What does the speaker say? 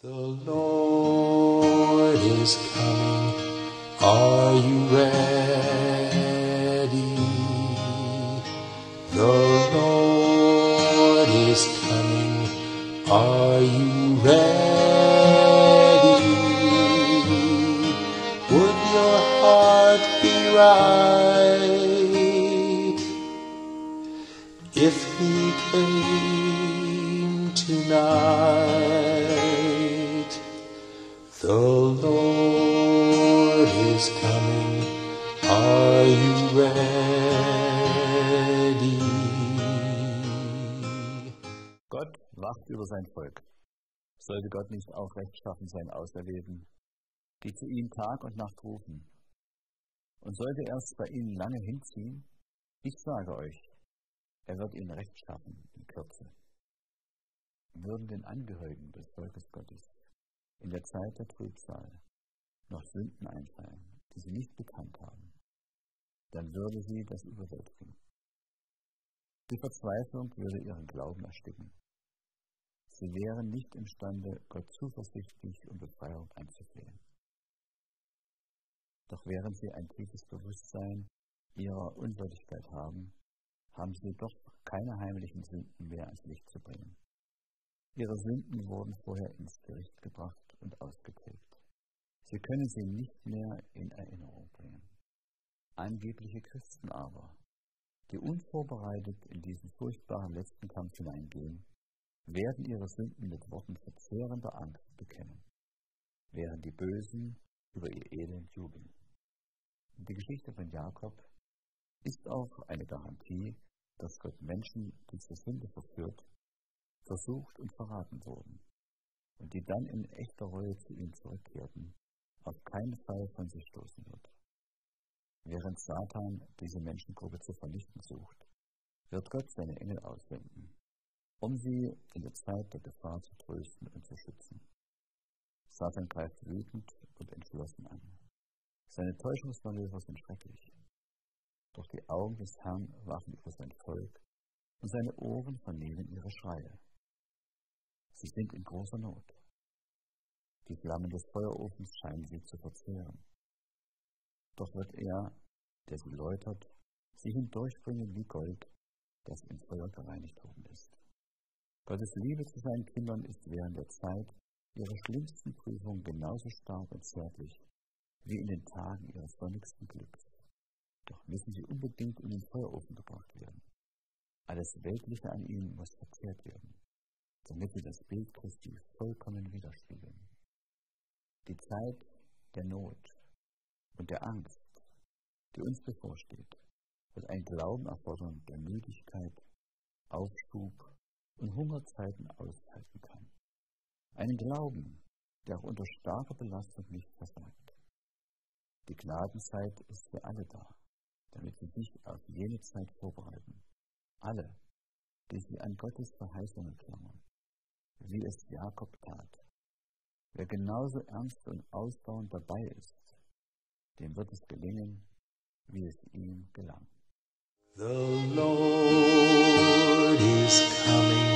The Lord is coming. Are you ready? The Lord is coming. Are you ready? Ready? Gott wacht über sein Volk. Sollte Gott nicht auch rechtschaffen sein Auserwählten, die zu ihm Tag und Nacht rufen? Und sollte er es bei ihnen lange hinziehen? Ich sage euch, er wird ihnen rechtschaffen in Kürze. Würden den Angehörigen des Volkes Gottes in der Zeit der Trübsal noch Sünden einfallen, die sie nicht bekannt haben, dann würde sie das überwältigen. Die Verzweiflung würde ihren Glauben ersticken. Sie wären nicht imstande, Gott zuversichtlich um Befreiung anzuflehen. Doch während sie ein tiefes Bewusstsein ihrer Unwürdigkeit haben, haben sie doch keine heimlichen Sünden mehr ans Licht zu bringen. Ihre Sünden wurden vorher ins Gericht gebracht und ausgetilgt. Sie können sie nicht mehr in Erinnerung bringen. Angebliche Christen aber, die unvorbereitet in diesen furchtbaren letzten Kampf hineingehen, werden ihre Sünden mit Worten verzehrender Angst bekennen, während die Bösen über ihr Elend jubeln. Die Geschichte von Jakob ist auch eine Garantie, dass Gott Menschen, die zur Sünde verführt, versucht und verraten wurden, und die dann in echter Reue zu ihm zurückkehrten, auf keinen Fall von sich stoßen wird. Während Satan diese Menschengruppe zu vernichten sucht, wird Gott seine Engel aussenden, um sie in der Zeit der Gefahr zu trösten und zu schützen. Satan greift wütend und entschlossen an. Seine Täuschungsmanöver sind schrecklich. Doch die Augen des Herrn wachen über sein Volk und seine Ohren vernehmen ihre Schreie. Sie sind in großer Not. Die Flammen des Feuerofens scheinen sie zu verzehren. Doch wird er, der sie läutert, sie hindurchbringen wie Gold, das im Feuer gereinigt worden ist. Gottes Liebe zu seinen Kindern ist während der Zeit ihrer schlimmsten Prüfung genauso stark und zärtlich wie in den Tagen ihres sonnigsten Glücks. Doch müssen sie unbedingt in den Feuerofen gebracht werden. Alles Weltliche an ihnen muss verzehrt werden, damit sie das Bild Christi vollkommen widerspiegeln. Die Zeit der Not und der Angst, die uns bevorsteht, wird ein Glauben erfordern, der Müdigkeit, Aufschub und Hungerzeiten aushalten kann. Einen Glauben, der auch unter starker Belastung nicht versagt. Die Gnadenzeit ist für alle da, damit sie sich auf jene Zeit vorbereiten. Alle, die sich an Gottes Verheißungen klammern, wie es Jakob tat. Wer genauso ernst und ausdauernd dabei ist, dem wird es gelingen, wie es ihm gelang. The Lord is coming.